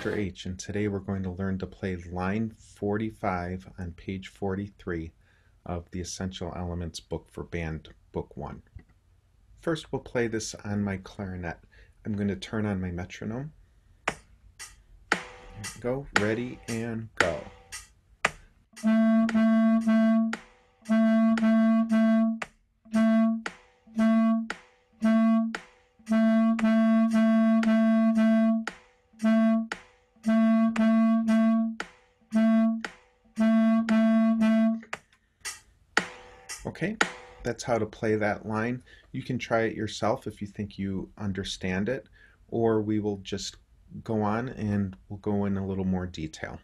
Mr. H and today we're going to learn to play line 45 on page 43 of the Essential Elements book for band book 1. First we'll play this on my clarinet. I'm going to turn on my metronome. Go, ready and go. Okay, that's how to play that line. You can try it yourself if you think you understand it, or we will just go on and we'll go in a little more detail.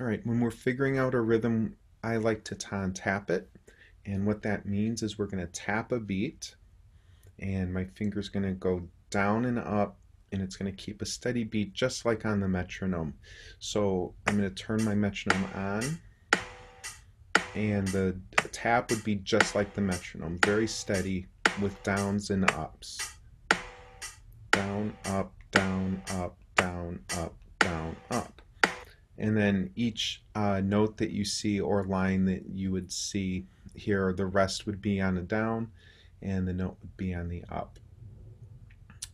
All right, when we're figuring out a rhythm, I like to tap it. And what that means is we're going to tap a beat, and my finger's going to go down and up, and it's going to keep a steady beat just like on the metronome. So I'm going to turn my metronome on and the tap would be just like the metronome, very steady with downs and ups. Down, up, down, up, down, up, down, up. And then each uh, note that you see or line that you would see here, the rest would be on a down and the note would be on the up.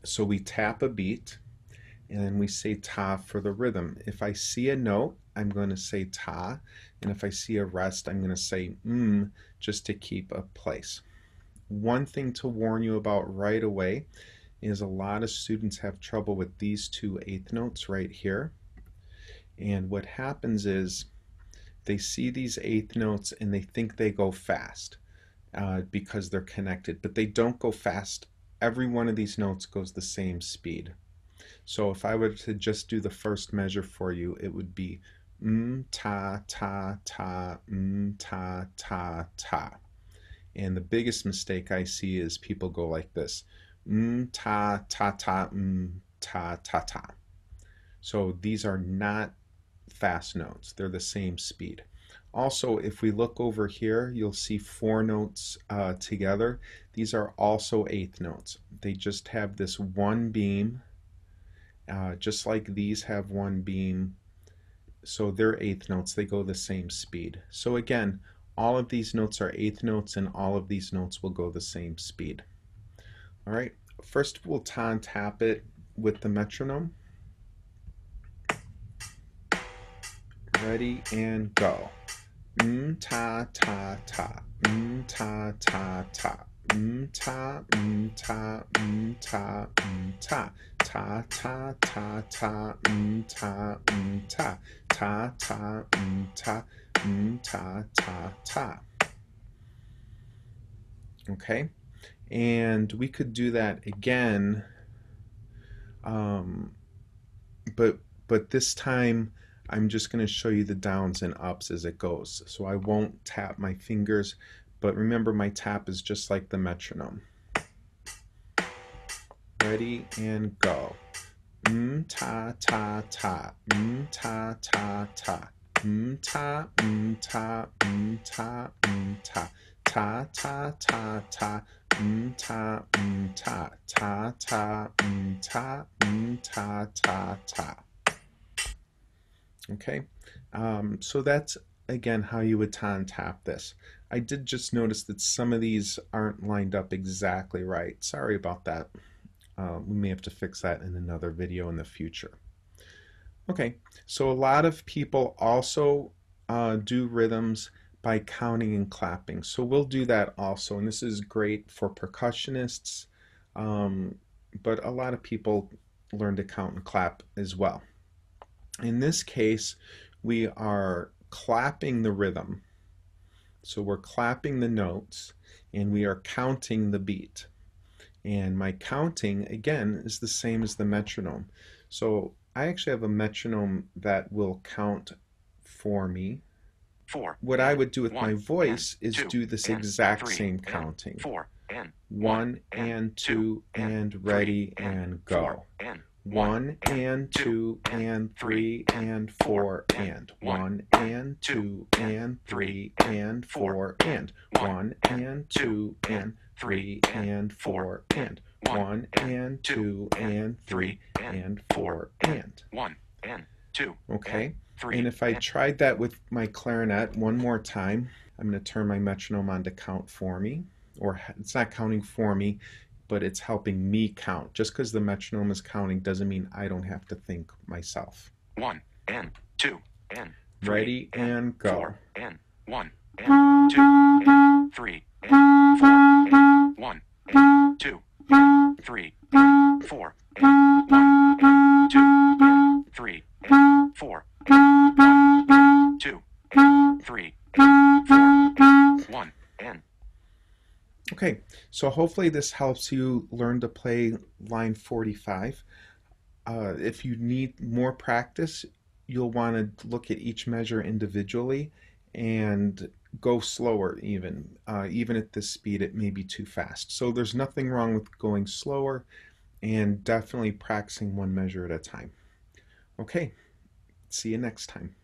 So we tap a beat and we say ta for the rhythm. If I see a note, I'm going to say ta, and if I see a rest, I'm going to say mm just to keep a place. One thing to warn you about right away is a lot of students have trouble with these two eighth notes right here. And what happens is they see these eighth notes and they think they go fast uh, because they're connected, but they don't go fast. Every one of these notes goes the same speed. So if I were to just do the first measure for you, it would be mm, ta, ta, ta, mm, ta, ta, ta. And the biggest mistake I see is people go like this. Mm, ta, ta, ta, mm, ta, ta, ta. So these are not fast notes. They're the same speed. Also, if we look over here, you'll see four notes uh, together. These are also eighth notes. They just have this one beam, uh, just like these have one beam so they're eighth notes, they go the same speed. So again, all of these notes are eighth notes and all of these notes will go the same speed. All right, first we'll ton tap it with the metronome. Ready and go. Mm ta ta ta. Mm ta ta ta. Mm ta mm ta mm ta mm ta ta ta ta ta mm ta mm ta. Ta ta mm ta mm ta ta ta. Okay. And we could do that again um, but but this time I'm just going to show you the downs and ups as it goes. So I won't tap my fingers but remember my tap is just like the metronome. Ready and go. Mm ta ta ta. Mm ta ta ta. Mm ta mm ta mm ta mm ta. Ta ta ta ta. Mm ta mm ta. Ta ta mm ta mm ta ta ta. Okay, um, so that's again how you would ton tap this. I did just notice that some of these aren't lined up exactly right. Sorry about that. Uh, we may have to fix that in another video in the future. Okay, so a lot of people also uh, do rhythms by counting and clapping. So we'll do that also, and this is great for percussionists, um, but a lot of people learn to count and clap as well. In this case, we are clapping the rhythm so we're clapping the notes and we are counting the beat. And my counting, again, is the same as the metronome. So I actually have a metronome that will count for me. Four. What I would do with one, my voice is two, do this and exact three, same and counting. Four and one and two and ready and go. Four and one and two and three and four and one and two and three and four and one and two and three and four and one and two and three and four and. One and two. Okay? Three. And if I tried that with my clarinet one more time, I'm going to turn my metronome on to count for me. Or it's not counting for me, but it's helping me count. Just because the metronome is counting doesn't mean I don't have to think myself. one and two and three Ready and go. four and one and two and three and four and one and two and three four and one and two three and four one and two and three four one and Okay, so hopefully this helps you learn to play line 45. Uh, if you need more practice, you'll want to look at each measure individually and go slower even. Uh, even at this speed, it may be too fast. So there's nothing wrong with going slower and definitely practicing one measure at a time. Okay, see you next time.